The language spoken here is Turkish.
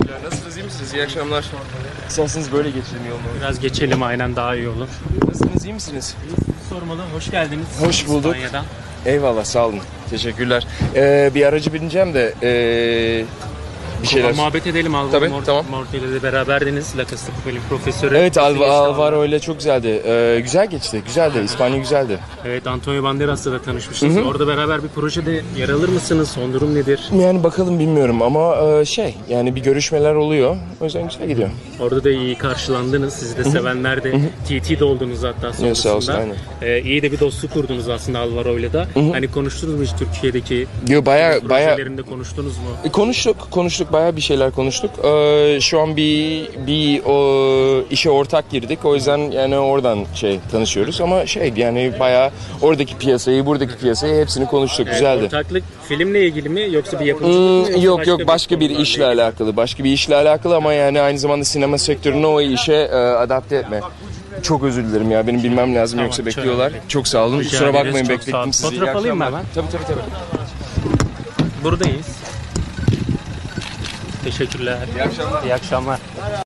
Nasılsınız iyi misiniz? İyi akşamlar. İsterseniz böyle geçelim yolunu. Biraz geçelim aynen daha iyi olur. Nasılsınız iyi misiniz? Sormalı. Hoş geldiniz. Hoş bulduk. İspanya'dan. Eyvallah sağ olun. Teşekkürler. Ee, bir aracı bineceğim de ee, bir şeyler... Muhabbet edelim Alvaro Tabii, Mort- tamam. Morte ile de beraberdiniz. La Casa Papel'in profesörü. Evet Alva, Alvaro ile çok güzeldi. Ee, güzel geçti. Güzeldi. İspanya güzeldi. Evet Antonio Banderas'la da tanışmışsınız. Orada beraber bir projede yer alır mısınız? Son durum nedir? Yani bakalım bilmiyorum ama ee, şey yani bir görüşmeler oluyor. O yüzden güzel gidiyor. Orada da iyi karşılandınız. Sizi de sevenler de TT'de oldunuz hatta sonrasında. sağ olsun, aynen. Ee, iyi de bir dostluk kurdunuz aslında Alvaro ile de. Hani konuştunuz mu hiç Türkiye'deki Yo baya baya projelerinde konuştunuz mu? E, Konuştuk, konuştuk bayağı bir şeyler konuştuk. Ee, şu an bir bir o işe ortak girdik. O yüzden yani oradan şey tanışıyoruz ama şey yani bayağı oradaki piyasayı, buradaki piyasayı hepsini konuştuk. Güzeldi. Ortaklık filmle ilgili mi yoksa bir yapımcılık mı? Hmm, yoksa yok yok başka bir konularla işle ilgili? alakalı. Başka bir işle alakalı ama yani aynı zamanda sinema sektörünü o işe e, adapte etme. Çok özür dilerim ya benim bilmem lazım Tamam, yoksa bekliyorlar. önemli. Çok sağ olun. Rica Kusura bakmayın beklettim sizi. Fotoğraf alayım mı hemen? Tabii tabii tabii. Buradayız. Teşekkürler. İyi akşamlar. İyi akşamlar.